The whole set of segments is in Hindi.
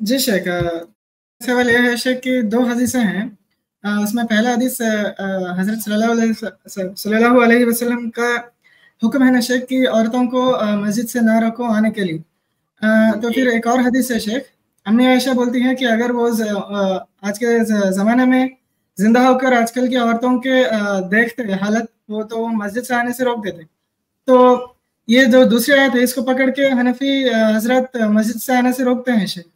जी शेख सवाल यह है शेख कि दो हदीसें हैं। उसमें पहला हदीस हज़रत सल्लल्लाहु अलैहि वसल्लम का हुक्म है ना शेख कि औरतों को मस्जिद से ना रखो आने के लिए। तो फिर एक और हदीस है शेख अम्मी आयशा बोलती हैं कि अगर वो आज के ज़माने में ज़िंदा होकर आजकल की औरतों के देखते हालत वो तो मस्जिद से आने से रोक देते। तो ये जो दूसरी आयत है इसको पकड़ के हनफी हज़रत मस्जिद से आने से रोकते हैं शेख।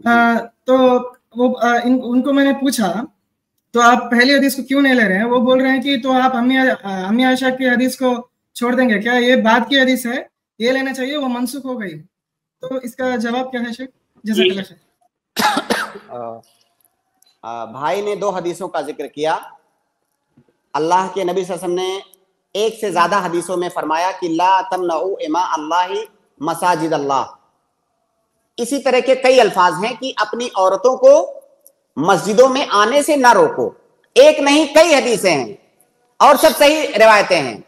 तो वो आ, इन उनको मैंने पूछा तो आप पहली हदीस को क्यों नहीं ले रहे हैं? वो बोल रहे हैं कि तो आप अम्मी अम्मी की हदीस को छोड़ देंगे। क्या ये बात की हदीस है? ये लेना चाहिए वो मनसुख हो गई। तो इसका जवाब क्या है शेख? जैसा भाई ने दो हदीसों का ज़िक्र किया। अल्लाह के नबी वसल्लम ने एक से ज़्यादा हदीसों में फरमाया कि ला तम इमा अल्लाह मसाजिद अल्लाह। इसी तरह के कई अल्फाज हैं कि अपनी औरतों को मस्जिदों में आने से ना रोको। एक नहीं, कई हदीसें हैं और सब सही रिवायतें हैं।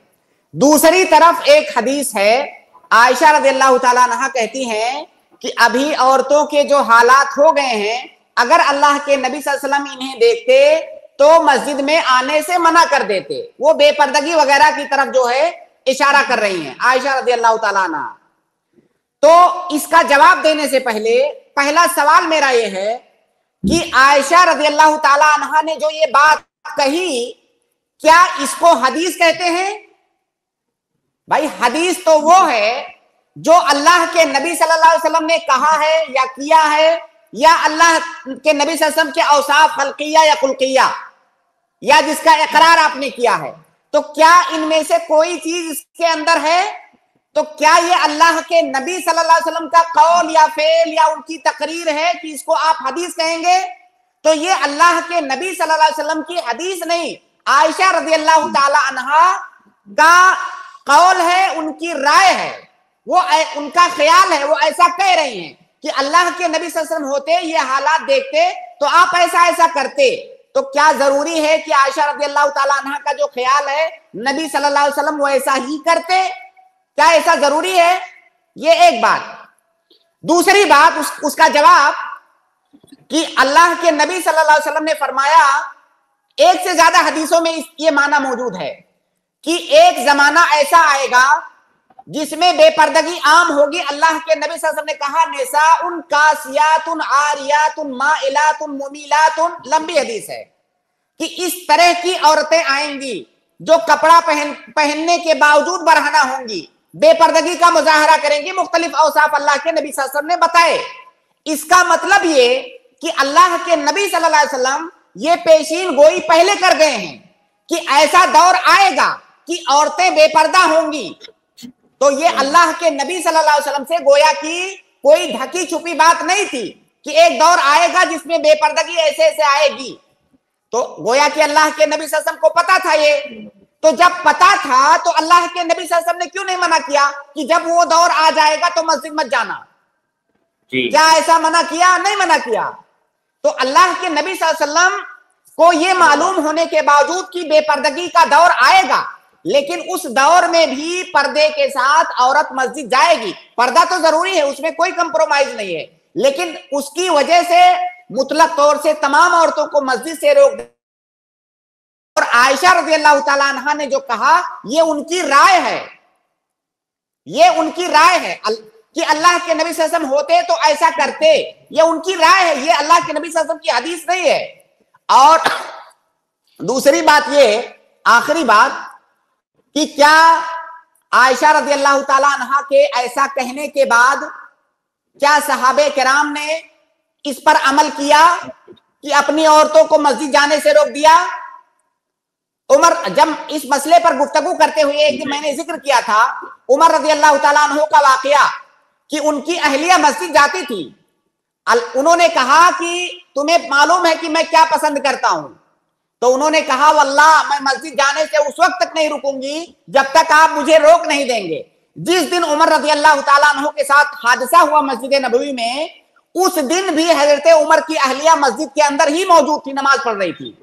दूसरी तरफ़ एक हदीस है, आयशा रज़ी कहती हैं कि अभी औरतों के जो हालात हो गए हैं, अगर अल्लाह के नबी वसल्लम इन्हें देखते तो मस्जिद में आने से मना कर देते। वो बेपर्दगी वगैरह की तरफ़ जो है इशारा कर रही हैं, आयशा रज़ी अल्लाह तला तो इसका जवाब देने से पहले, पहला सवाल मेरा यह है कि आयशा रज़ी अल्लाह तला ने जो ये बात कही, क्या इसको हदीस कहते हैं? भाई, हदीस तो वो है जो अल्लाह के नबी सल्लल्लाहु अलैहि वसल्लम ने कहा है या किया है, या अल्लाह के नबी वसल्लम के औसाफ खलकिया या कुलकिया, या जिसका इकरार आपने किया है। तो क्या इनमें से कोई चीज़ इसके अंदर है? तो क्या ये अल्लाह के नबी सल्लल्लाहु अलैहि वसल्लम का कौल या फेल या उनकी तकरीर है कि इसको आप हदीस कहेंगे? तो ये अल्लाह के नबी सल्लल्लाहु अलैहि वसल्लम की हदीस नहीं। आयशा रज़ी अल्लाह तहा का कौल है, उनकी राय है। वो उनका ख्याल है, वो ऐसा कह रही हैं कि अल्लाह के नबी वसल्लम होते, ये हालात देखते तो आप ऐसा ऐसा करते। तो क्या ज़रूरी है कि आयशा रज़ी अल्लाह तहा का जो ख्याल है, नबी सल्लल्लाहु अलैहि वसल्लम वो ऐसा ही करते? क्या ऐसा ज़रूरी है? ये एक बात। दूसरी बात उस, उसका जवाब कि अल्लाह के नबी सल्लल्लाहु अलैहि वसल्लम ने फरमाया एक से ज़्यादा हदीसों में ये माना मौजूद है कि एक जमाना ऐसा आएगा जिसमें बेपर्दगी आम होगी। अल्लाह के नबी वसल्लम ने कहा नेसा उन कासियातुन आरियातुन माइलातुन मुमीलातुन। लंबी हदीस है कि इस तरह की औरतें आएँगी जो कपड़ा पहन पहनने के बावजूद बरहना होंगी। बेपर्दगी का मुजाहरा करेंगे, मुख्तलिफ़ औसाफ अल्लाह के नबी वसल्लम ने बताए। इसका मतलब ये कि अल्लाह के नबी सल्लल्लाहु अलैहि वसल्लम ये पेशीन गोई पहले कर गए हैं कि ऐसा दौर आएगा कि औरतें बेपर्दा होंगी। तो ये अल्लाह के नबी सल्लल्लाहु अलैहि वसल्लम से गोया की कोई ढकी छुपी बात नहीं थी कि एक दौर आएगा जिसमें बेपर्दगी ऐसे ऐसे आएगी। तो गोया कि अल्लाह के नबी वसल्लम को पता था ये। तो जब पता था तो अल्लाह के नबी वसल्लम ने क्यों नहीं मना किया कि जब वो दौर आ जाएगा तो मस्जिद मत जाना? जी। क्या ऐसा मना किया? नहीं मना किया। तो अल्लाह के नबी वसल्लम को ये मालूम होने के बावजूद कि बेपर्दगी का दौर आएगा लेकिन उस दौर में भी पर्दे के साथ औरत मस्जिद जाएगी। पर्दा तो ज़रूरी है उसमें कोई कंप्रोमाइज नहीं है। लेकिन उसकी वजह से मुतलक तौर से तमाम औरतों को मस्जिद से रोक आयशा रज़ी अल्लाह तला ने जो कहा, ये उनकी राय है। ये उनकी राय है। कि अल्लाह के नबी वसल्लम होते तो ऐसा करते। ये उनकी राय है। ये अल्लाह के नबी वसल्लम की हदीस नहीं है। और दूसरी बात ये, आखिरी बात, कि क्या आयशा रज़ी अल्लाह तहा के ऐसा कहने के बाद, क्या सहाबे कराम ने इस पर अमल किया, कि अपनी औरतों को मस्जिद जाने से रोक दिया? उमर जब इस मसले पर गुफ्तगु करते हुए एक दिन मैंने ज़िक्र किया था, उमर रज़ी अल्लाह तु का वाकया कि उनकी अहलिया मस्जिद जाती थी। उन्होंने कहा कि तुम्हें मालूम है कि मैं क्या पसंद करता हूँ। तो उन्होंने कहा वल्ला मैं मस्जिद जाने से उस वक्त तक नहीं रुकूँगी जब तक आप मुझे रोक नहीं देंगे। जिस दिन उमर रज़ी अल्लाह तु के साथ हादसा हुआ मस्जिद नबवी में, उस दिन भी हज़रत उमर की अहलिया मस्जिद के अंदर ही मौजूद थी, नमाज़ पढ़ रही थी।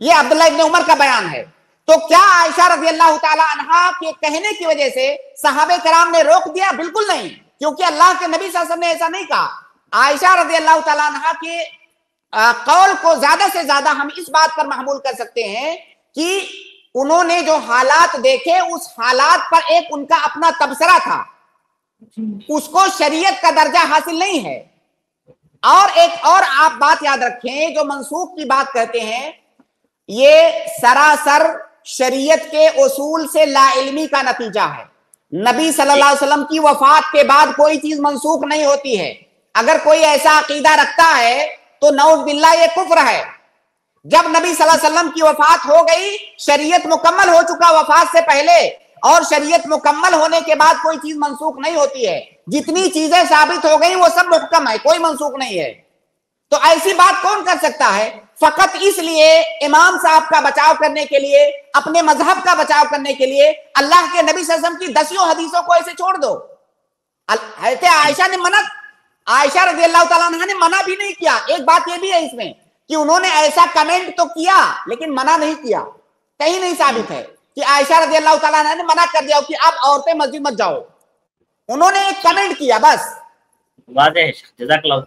ये अब्दुल्ला इब्न उमर का बयान है। तो क्या आयशा रज़ी अल्लाह तहा के कहने की वजह से साहब कराम ने रोक दिया? बिल्कुल नहीं, क्योंकि अल्लाह के नबी ने ऐसा नहीं कहा। आयशा रज़ी अल्लाह तला के कौल को ज़्यादा से ज़्यादा हम इस बात पर महमूल कर सकते हैं कि उन्होंने जो हालात देखे, उस हालात पर एक उनका अपना तबसरा था। उसको शरीयत का दर्जा हासिल नहीं है। और एक और आप बात याद रखें, जो मनसूख की बात कहते हैं ये सरासर शरीयत के उसूल से लाइलमी का नतीजा है। नबी सल्लल्लाहु अलैहि वसल्लम की वफात के बाद कोई चीज़ मनसूख नहीं होती है। अगर कोई ऐसा अकीदा रखता है तो नौज बिल्ला ये कुफ्र है। जब नबी सल्लल्लाहु अलैहि वसल्लम की वफात हो गई, शरीयत मुकम्मल हो चुका वफात से पहले, और शरीयत मुकम्मल होने के बाद कोई चीज़ मनसूख नहीं होती है, जितनी चीज़ें साबित हो गई, वो सब मुहकम है, कोई मनसूख नहीं है। तो ऐसी बात कौन कर सकता है? फकत इसलिए इमाम साहब का बचाव करने के लिए, अपने मज़हब का बचाव करने के लिए, अल्लाह के नबी सजम की दसियों हदीसों को ऐसे छोड़ दो। आयशा ने मना, आयशा रज़ी अल्लाह ने मना भी नहीं किया? एक बात यह भी है इसमें कि उन्होंने ऐसा कमेंट तो किया, लेकिन मना नहीं किया। कहीं नहीं साबित है कि आयशा रज़ी अल्लाह ने मना कर दिया कि आप औरतें मस्जिद मत जाओ। उन्होंने एक कमेंट किया बस। जजाकल्लाह